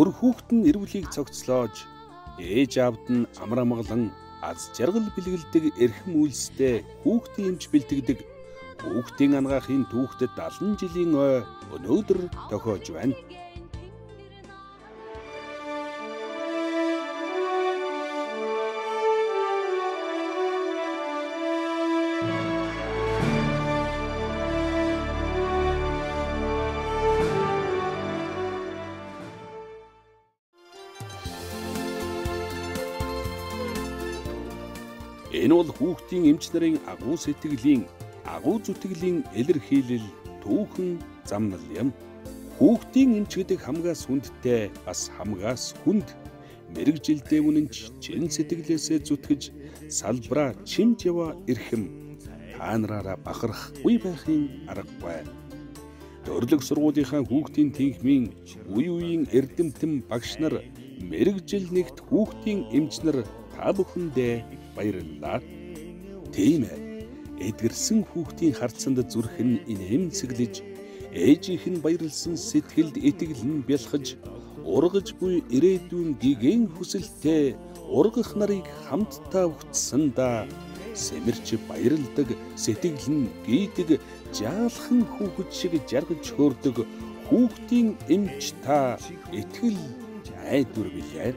Өр хүүхэд нь эрүүлийг цогцлоож ээж аавд нь амар амгалан аз жаргал бэлгэлдэг эрхэм үйлстэй хүүхдийн эмч бэлтгэдэг хүүхдийн ангаахын түүхтэд 70 жилийн ой өнөөдөр тохиож байна. Энэ бол хүүхдийн эмч нарын агуу сэтгэлийн, агуу зүтгэлийн илэрхийлэл, түүхэн замнал юм. Хүүхдийн эмч гэдэг хамгаас хүндтэй, бас хамгаас хүнд мэрэгжилдээ үнэнч чин сэтгэлээсээ зүтгэж салбраа чимж яваа эрхэм та нараараа бахарх үе байхын аргагүй. Төрлөг сургуулийнхаа хүүхдийн тэнхмийн үе үеийн эрдэмтэн багш нар мэрэгжил нэгт хүүхдийн эмч нар та бүхэндээ баярлалаа. Тийм ээ. Эдгэрсэн хүүхдийн харцанд зүрх нь инээмсэглэж, ээжийнх нь баярлсан сэтгэлд итгэлэн бялхаж, ургаж буй ирээдүйн гигэн хүсэлтэй ургах нарыг хамтдаа өгцсөн да. Сэмэрч баярладаг, сэтгэл нь гийдэг, жаалхан хүүхэд шиг жаргаж хөөрдөг хүүхдийн эмч та итгэл айдвар билээ.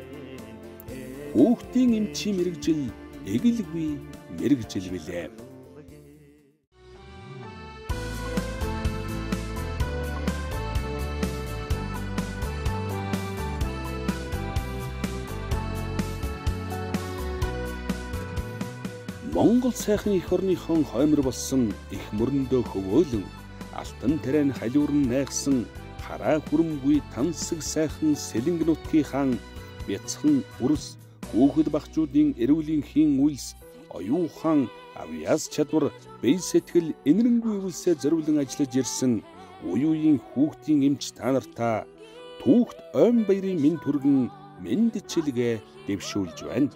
Хүүхдийн эмчийн мэрэгжил эгэлгүй мэрэгжил билээ. Монгол сайхан эх орныхон хоймор болсон их мөрөндөө хөвөөлөн алтан тариан халиурн найгсан хараа хүрэмгүй тансаг сайхан сэлэнг нутгийн хаан бяцхан үрс Хүүхэд багчуудын эрүүлийн хийн үйлс оюухан авьяас чадвар бие сэтгэл энэрэнгүй үйлсээ зориулан ажиллаж ирсэн үеийн хүүхдийн эмч та нартаа түүхт ойн баярын минь түргэн мэндчилгээ дэвшүүлж байна.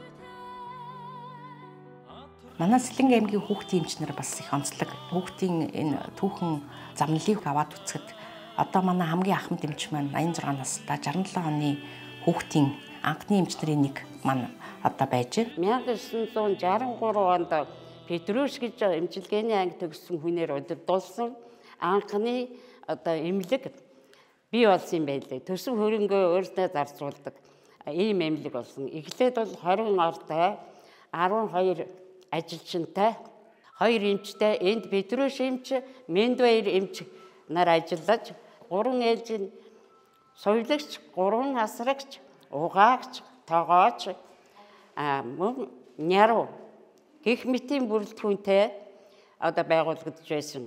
Манай Сэлэнг аймгийн хүүхдийн эмч нар бас их онцлог. Хүүхдийн энэ түүхэн замналыг аваад үцгэд одоо манай хамгийн ахмад эмч маань 86 настай 67 оны хүүхдийн анхны эмч нарын нэг маань одоо байж байна. 1963 онд Петруш гэж эмчилгээний анги төгссөн хүнээр удирдуулсан анхны одоо эмнэлэг бий болсон юм байлээ. Төсөв хөрөнгөө өөртөө зарцуулдаг ийм эмнэлэг болсон. Эхлээд бол 20 ортой 12 ажилчинтай хоёр эмчтэй энд Петруш эмч, Мендбаяр эмч нар ажиллаж гурван ээлжийн соёлогч, гурван асрагч, угаагч, тогооч мөн няруу гих мэтийн бүрэлдэхүүнтэй одоо байгуулагдж байсан.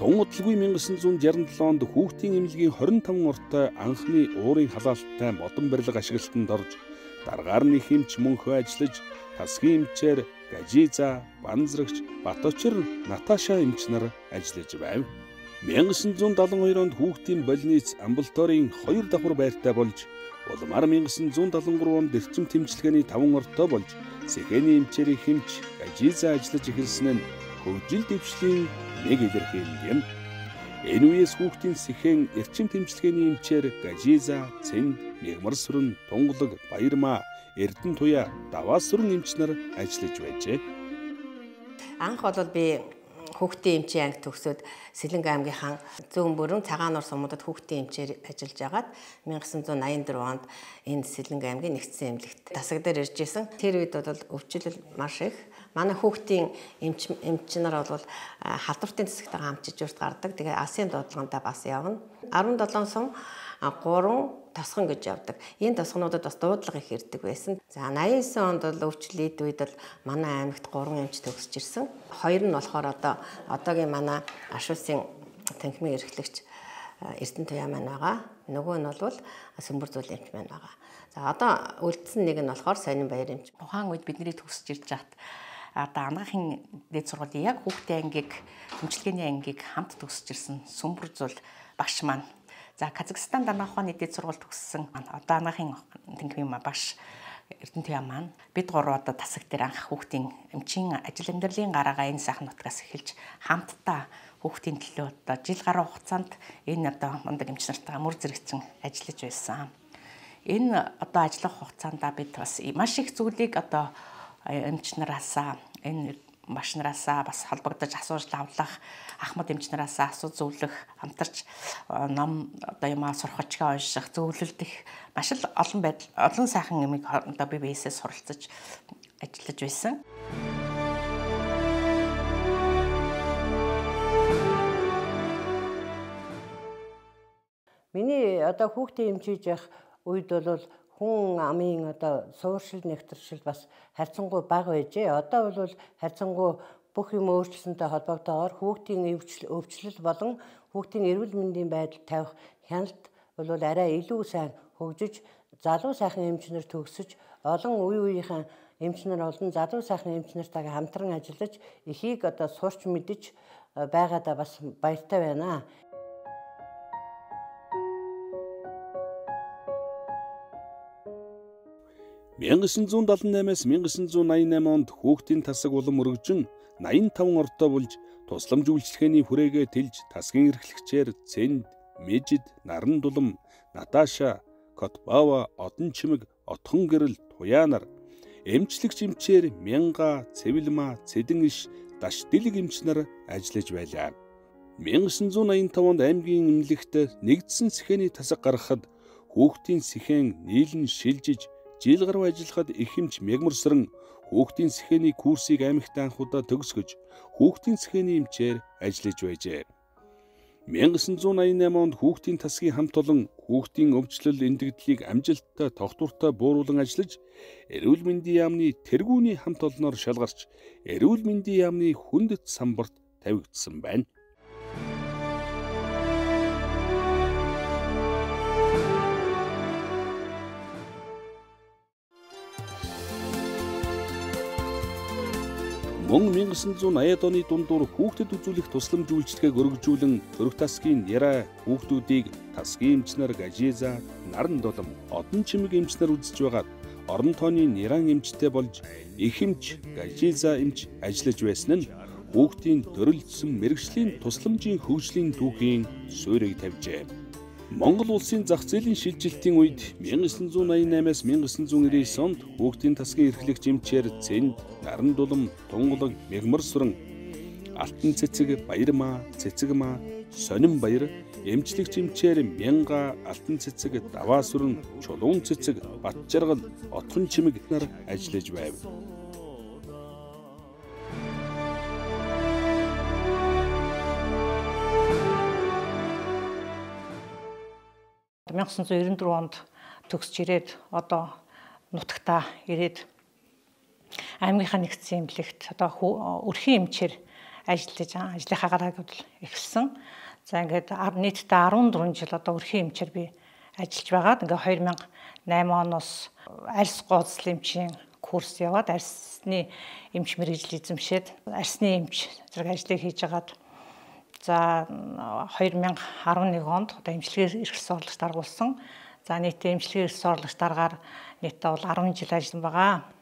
Дунгутлгүй 1967 онд хүүхдийн эмнэлгийн 25 ортой анхны уурын халаалттай модон барилга ашиглалтанд орж даргаар нь хэмч мөнхөө ажиллаж тасгийн эмчээр Гажиза, Банзрагч, Баточир, Наташа эмч нар ажиллаж байв. 1972 онд хүүхдийн больниц амбулаторийн 2 давхар байртай болж улмаар 1973 онд эрчим тэмчилгээний 5 ортой болж сэхэний эмчээрийн хэмч ажиза ажиллаж эхэлсэн нь хөгжил дэвшлийн нэг илэрхийлэл юм. Энэ үеэс хүүхдийн сэхэн эрчим тэмчилгээний эмчээр гажиза, цэн, мягмар сүрэн, тунгалаг, баярмаа, эрдэн туяа, даваа сүрэн эмч нар ажиллаж байжээ. Анх бол би хүүхдийн эмчийн анги төгсөөд Сэлэнг аймгийнхан зүүн бүрэн цагаан нур сумуудад хүүхдийн эмчээр ажиллаж агаад 1984 онд энэ Сэлэнг аймгийн нэгдсэн эмнэлэгт тасаг дээр ирж исэн. Тэр үед бол өвчлөл маш их манай хүүхдийн эмч эмч нар бол халдвартын засагтайгаа хамтж урт гардаг. Тэгээ Асын дуудлагантаа бас явна. 17 сум 3 тосхон гэж явдаг. Энэ тосгонуудад бас дуудлага их ирдэг байсан. За 89 онд бол өвчлөлт үед бол манай аймагт 3 эмч төгсөж ирсэн. Хоёр нь болохоор одоо одоогийн манай аш улсын танхимын эрхлэгч Эрдэнэ Туяа маань байгаа. Нөгөө нь бол Сүмбэр зүйл эмч маань байгаа. За одоо үлдсэн нэг нь болохоор Сонин Баяр эмч. Тухайн үед бидний төгсөж ирж хат одоо анагаахын дэд сургуулийн яг хүүхдийн ангийг эмчилгээний ангийг хамт төгсөж ирсэн Сүмбэр зүйл багш маань За Казахстан данах ухааны дэд сургууль төгссөн одоо анагаахын тэнгэрийн баш Эрдэнэ туяа маань бид гурав одоо тасаг дээр анх хүүхдийн эмчийн ажил амьдралын гараагаа энэ сайхан нутгаас эхэлж хамтдаа хүүхдийн төлөө одоо жил гаруй хугацаанд энэ одоо мундаг эмч нартайгаа мөр зэрэгцэн ажиллаж байсан. Энэ одоо ажиллах хугацаанд бид бас маш их зүйлийг одоо эмч нараасаа энэ маш нараасаа бас холбогдож асууж лавлах ахмад эмч нараасаа асуу зөвлөх хамтарч ном одоо юмаа сурхачгаа унших зөвлөлдөх маш л олон байдал олон сайхан юмыг одоо би биесээ суралцаж ажиллаж байсан. Миний одоо хүүхдээ эмчиж явах үед бол хүн амын одоо сууршил нэгтршил бас харьцангуй бага байжээ. Одоо бол харьцангуй бүх юм өөрчлөлтөнтэй холбогдоогоор хүүхдийн өвчлөл болон хүүхдийн эрүүл мэндийн байдал тавих хяналт бол арай илүү сайн хөгжиж залуу сайхан эмчнэр төгсөж олон үе үеийнхэн эмчнэр олон залуу сайхан эмчнэртэйгээ хамтран ажиллаж эхийг одоо сурч мэдж байгаадаа бас баяртай байна. 1978-аас 1988 онд хүүхдийн тасаг улам өргөжин 85 ортой болж тусламж үйлчлэгээний хүрээгээ тэлж тасгийн эрхлэгчээр Цэнд, Мэжид, Наран дулам, Наташа, Котбава, Одон чимэг, Отхон гэрэл, Туяанар эмчлэгч эмчээр Мянга, Цэвэлма, Цэдэн иш, Даш дэлэг эмч нар ажиллаж байлаа. 1985 онд аймгийн эмнэлэгт нэгдсэн сэхээний тасаг гаргахад хүүхдийн сэхэн нийлэн шилжиж жил гаруй ажиллахад их хэмж мягмарсран хүүхдийн сэхээний курсыг аймагт анхудаа төгсгөж хүүхдийн сэхээний эмчээр ажиллаж байжээ. 1988 онд хүүхдийн тасгийн хамт олон хүүхдийн өвчлөл эндэгдлийг амжилттай тогтвортой бууруулан ажиллаж эрүүл мэндийн яамны тэргүүний хамт олноор шалгарч эрүүл мэндийн яамны хүндэт самбарт тавигдсан байна. 1980-ад оны дундуур хүүхдэд үзүүлэх тусламж үйлчилгээг өргөжүүлэн төрөх тасгийн яра хүүхдүүдийг тасгийн эмчнэр гажиза, наран долом, одон чимэг эмчнэр үзэж байгаад орон тооны ниран эмчтэй болж их эмч, гажиза эмч ажиллаж байсан нь хүүхдийн төрөлдсөн мэрэгжлийн тусламжийн хөгжлийн түүхийн суурийг тавьжээ. Монгол улсын зах зээлийн шилжилтийн үед 1988-аас 1999 онд хүүхдийн тасгийн эрхлэгч эмчээр Цэнд, Наран дулам, Тунгалаг, Мягмар сүрэн, Алтан цэцэг, Баярмаа, Цэцэгмаа, Сонин баяр, эмчлэгч эмчээр Мянга, Алтан цэцэг, Даваа сүрэн, Чулуун цэцэг, Батжаргал, Отхон чимэг нар ажиллаж байв. 1994 онд төгсч ирээд одоо нутагтаа ирээд аймгийнхаа нэгдсэн эмнэлэгт одоо өрхийн эмчээр ажиллаж ажлынхаа гарааг эхэлсэн. За ингээд нийтдээ 14 жил одоо өрхийн эмчээр би ажиллаж байгаад ингээ 2008 оноос арьс гооцлын эмчийн курс яваад арьсны эмч мэрэгжил эзэмшээд арьсны эмч зэрэг ажлыг хийж агаад За 2011 онд одоо эмчилгээ эрхлсэн орлогч даргуулсан. За нийтээ эмчилгээ эрхлсэн орлогч даргаар нийтээ бол 10 жил ажилласан байгаа. -аас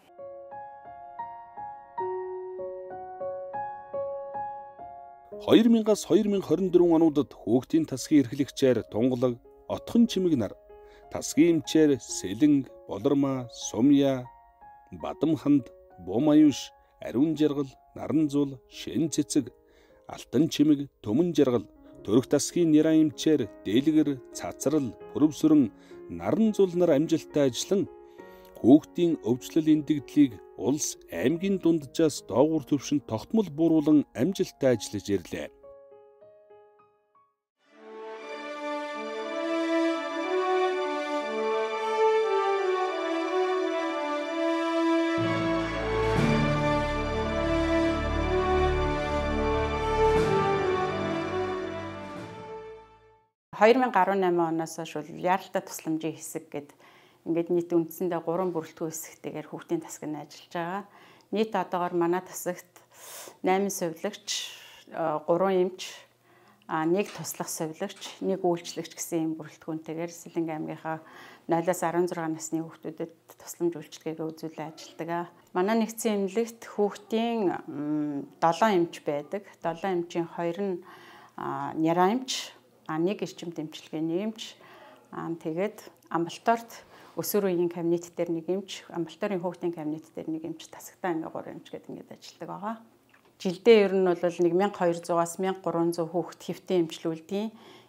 2024 онуудад хүүхдийн тасгийн эрхлэгчээр тунгалаг, отхон чимэг нар, тасгийн эмчээр сэлэнг, болормаа, сумья, бадамханд, бумаюш, ариун жаргал, наран зул, шэн цэцэг, алтан чимэг, төмөн жаргал, төрөх тасгийн нэраа имчээр дээлгэр, цацрал, пүрвсүрэн, наран зул нар амжилттай ажиллан хүүхдийн өвчлөл эндэгдлийг улс аймгийн дунджаас доогуур төвшөнд тогтмол бууруулан амжилттай ажиллаж ирлээ. 2018 оноос хойш бол яаралтай тусламжийн хэсэг гэд ингээд нийт үндсэндээ 3 бүрэлдэхүүн хэсэгтэйгээр хүүхдийн тасгын ажиллаж байгаа. Нийт одоогоор манай тасагт 8 сувилагч, 3 эмч, нэг туслах сувилагч, нэг үйлчлэгч гэсэн юм бүрэлдэхүүнтэйгээр Сэлэнг аймгийнхаа 0-аас 16 насны хүүхдүүдэд тусламж үйлчилгээг үзүүлэн ажилладаг. Манай нэгдсэн эмнэлэгт хүүхдийн 7 эмч байдаг. 7 эмчийн 2 нь няраамч, а нэг эрчим дэмжлэгээний эмч, тэгээд амбулаторт өсвөр үеийн кабинет дээр нэг эмч, амбулаторын хүүхдийн кабинет дээр нэг эмч, тасагтаа ингээ гурван эмч гэдэг ингээд ажилладаг байгаа. Жилдээ ер нь бол 1200-аас 1300 хүүхэд хэвтэн эмчлүүлдэг.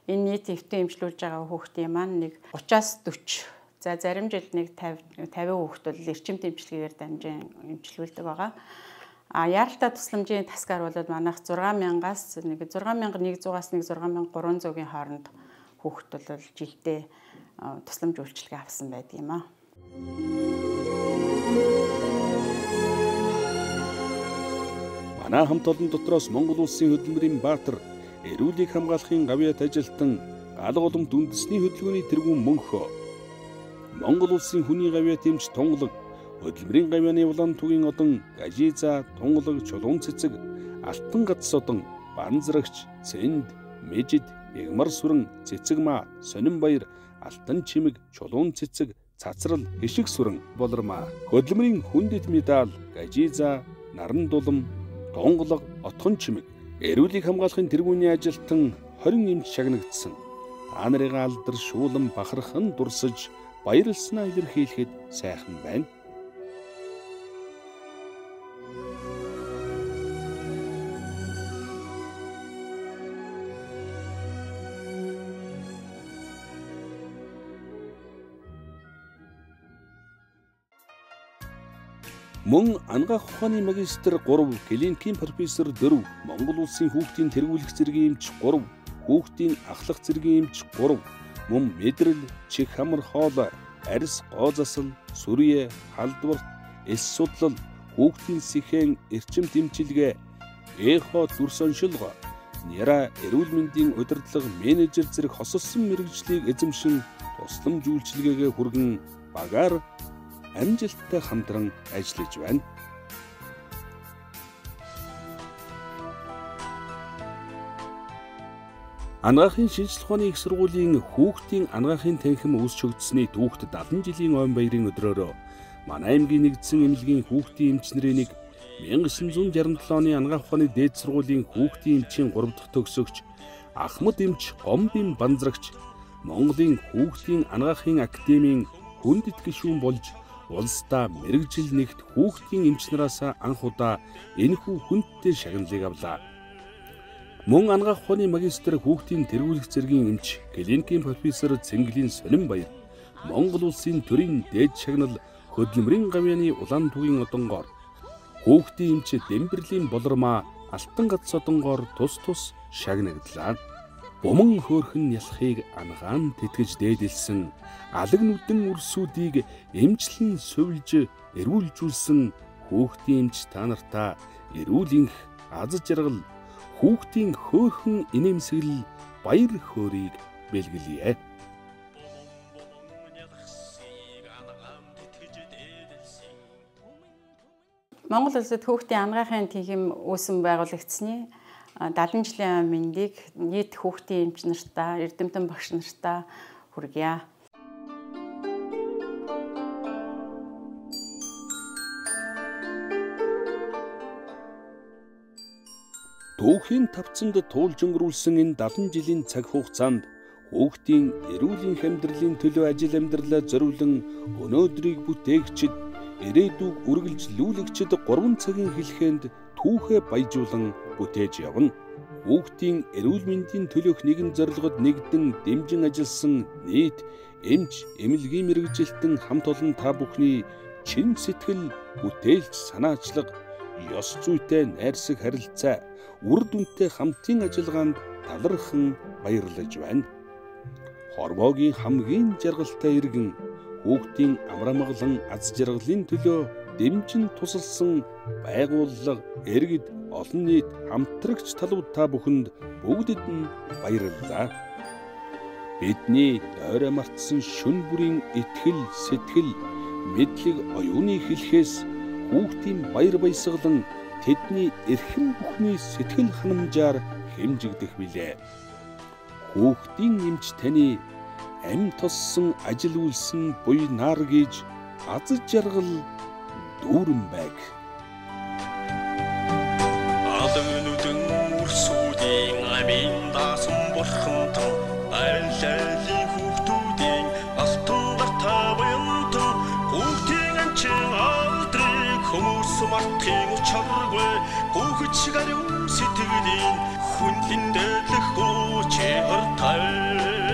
Энэ нийт хэвтэн эмчлүүлж байгаа хүүхдийн маань нэг 30-аас 40 За зарим жил нэг 50 50 хүүхэд бол эрчим дэмжлэгээр дамжин эмчлүүлдэг байгаа. А яаралтай тусламжийн тасгаар бол манайх 6000-аас нэг 6100-аас нэг 6300-гийн хооронд хүүхэд бол жилдээ тусламж үйлчилгээ авсан байдаг юм аа. Манай хамт олон дотроос Монгол улсын хөдөлмөрийн баатар эрүүлийг хамгаалахын гавьяат ажилтан галга уламт үндэсний хөдөлгөөний тэргүүн мөнхөө Монгол улсын хүний гавьяа тэмч тунгалаг, хөдөлмөрийн гавьяаны улаан түгийн одон, гажиза, тунгалаг, чулуун цэцэг, алтан гац одон, банзрагч, цэнд, мэжид, ягмар сүрэн, цэцэг маа, сонин баяр, алтан чимэг, чулуун цэцэг, цацрал, хишиг сүрэн болормаа. Хөдөлмөрийн хүндэт медаль, гажиза, наран дулам, тунгалаг, отхон чимэг, эрүүлийг хамгаалахын тэргүүний ажилтан 20 эмч шагнагдсан. Та нарын алдар шуулан бахархан дурсаж баярлснаа илэрхийлэхэд сайхан байна. Мөн ангаах ухааны магистр 3, клиникийн профессор 4, Монгол улсын хүүхдийн тэргүүлэх зэргийн эмч 3, хүүхдийн ахлах зэргийн эмч 3, мөн мэдрэл, чих хамар хоол, арьс гоо засал, сүрье, халдварт, эс судлал, хүүхдийн сэхэн эрчим дэмчилгээ, эхо зүрс оншилгоо, няра эрүүл мэндийн удирдлага менежер зэрэг хосолсон мэрэгжлийг эзэмшин тусламж үйлчилгээгээ хүргэн багаар амжилттай хамтран ажиллаж байна. Анагаахын шинжлэх ухааны их сургуулийн хүүхдийн анагаахын танхим үүсчэгдсэний түүхт 70 жилийн ойн баярын өдрөөрөө манай аймгийн нэгдсэн эмнэлгийн хүүхдийн эмч нарын нэг 1967 оны анагаах ухааны дээд сургуулийн хүүхдийн эмчийн 3 дахь төгсөгч Ахмад эмч Гомбын банзрагч Монголын хүүхдийн анагаахын академийн хүндэт гишүүн болж улсдаа мэрэгжил нэгт хүүхдийн эмч нараас анх удаа энэхүү хүндтэй шагналыг авлаа. Мөн ангаах ухааны магистр хүүхдийн тэргүүлэх зэргийн эмч клиникийн профессор Цэнгэлийн Сонин баяр Монгол улсын төрийн дээд шагнал хөдөлмөрийн гавьяаны улаан түгийн одонгоор хүүхдийн эмч Дэмбэрлийн болормаа алтан гац одонгоор тус тус шагнаглаа. Буман хөөхөн ялахыг ангаан тэтгэж дээдэлсэн алаг нүдэн үрсүүдийг эмчлэн сувилж эрүүлжүүлсэн хүүхдийн эмч та нартаа эрүүлэнх аз жаргал хүүхдийн хөөхөн инээмсэглэл баяр хөөргийг бэлгэлье. Монгол улсад хүүхдийн ангаахын тэнхим үүсэн байгуулагдсны 70 жилийн мэндийг нийт хүүхдийн эмч нартаа, эрдэмтэн багш нартаа хүргье. Түүхийн тавцанд туулж өнгөрүүлсэн энэ 70 жилийн цаг хугацаанд хүүхдийн эрүүлийн амьдралын төлөө ажил амьдралаа зориулан өнөөдрийг бүтээгчид ирээдүг үргэлжлүүлэгчид 3 цагийн хэлхэнд түүхээ баяжуулан бүтээж явна. Хүүхдийн эрүүл мэндийн төлөөх нэгэн зорилгод нэгдэн дэмжин ажилласан нийт эмч, эмнэлгийн мэрэгжилтэн хамт олон та бүхний чин сэтгэл, бүтээлч санаачлаг, ёс зүйтэй найрсаг харилцаа үр дүнтэй хамтын ажиллагаанд талархан баярлаж байна. Хорвоогийн хамгийн жаргалтай иргэн хүүхдийн амрамгалан аз жаргалын төлөө дэмжин тусалсан байгууллага, иргэд, олон нийт хамтрагч талууд та бүхэнд бүгдэд нь баярлалаа. Бидний ойроо мартсан шүн бүрийн итгэл, сэтгэл, мэдлэг оюуны хэлхээс хүүхдийн баяр баясгалан тэдний эрхэм бүхний сэтгэл ханамжаар хэмжигдэх билээ. Хүүхдийн эмч таны амь тоссон ажил үйлсэн буй нар гэж аз жаргал дүүрэн байг. Хүүхэд шиг ариун сэтгэлийн хүнлэн дэдлэх гүчээр тай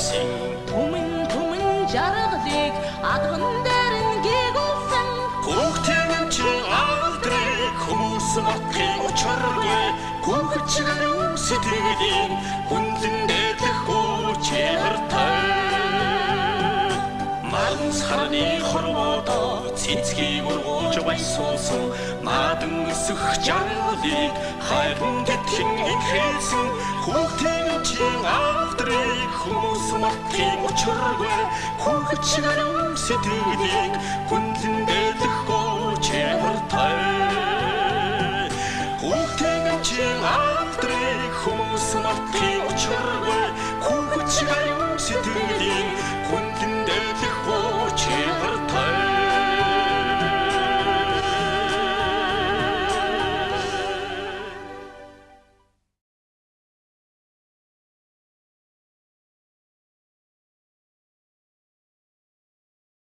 дээдэлсэн Түмэн түмэн жаргалыг адган дээр нь гэгүүлсэн. Хүүхдийн эмчийн алдрыг хүмүүс мартахын учиргүй. Хүүхэд шиг ариун сэтгэлийн хүнлэн дэдлэх хүчээр тай Манс харны хорвоо цэцгийг ургуулж байсуусан наадам өсөх жаргалыг хайрын тэтгэн инхээсэн. Хүүхдийн эмчийн алдрыг хүмүүс мартахын учиргүй хүүхэд шиг ариун сэтгэлийг хүнлэн дэдлэх